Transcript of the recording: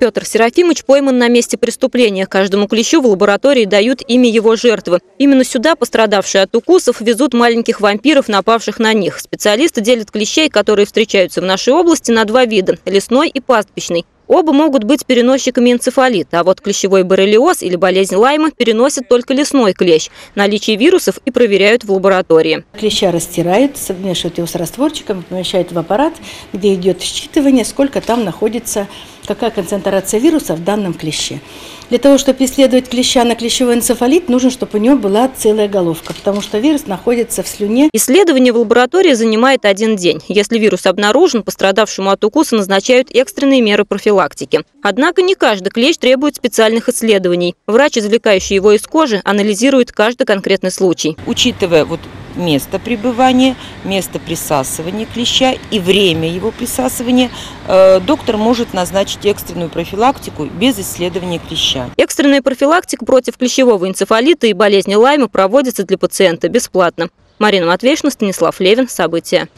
Петр Серафимович пойман на месте преступления. Каждому клещу в лаборатории дают имя его жертвы. Именно сюда пострадавшие от укусов везут маленьких вампиров, напавших на них. Специалисты делят клещей, которые встречаются в нашей области, на два вида – лесной и пастбищный. Оба могут быть переносчиками энцефалита, а вот клещевой боррелиоз или болезнь Лайма переносит только лесной клещ. Наличие вирусов и проверяют в лаборатории. Клеща растирают, смешивают его с растворчиком, помещают в аппарат, где идет считывание, сколько там находится, какая концентрация вируса в данном клеще. Для того, чтобы исследовать клеща на клещевой энцефалит, нужно, чтобы у него была целая головка, потому что вирус находится в слюне. Исследование в лаборатории занимает один день. Если вирус обнаружен, пострадавшему от укуса назначают экстренные меры профилактики. Однако не каждый клещ требует специальных исследований. Врач, извлекающий его из кожи, анализирует каждый конкретный случай. Учитывая вот место пребывания, место присасывания клеща и время его присасывания, э, доктор может назначить экстренную профилактику без исследования клеща. Экстренная профилактика против клещевого энцефалита и болезни Лайма проводится для пациента бесплатно. Марина Матвеевна, Станислав Левин. События.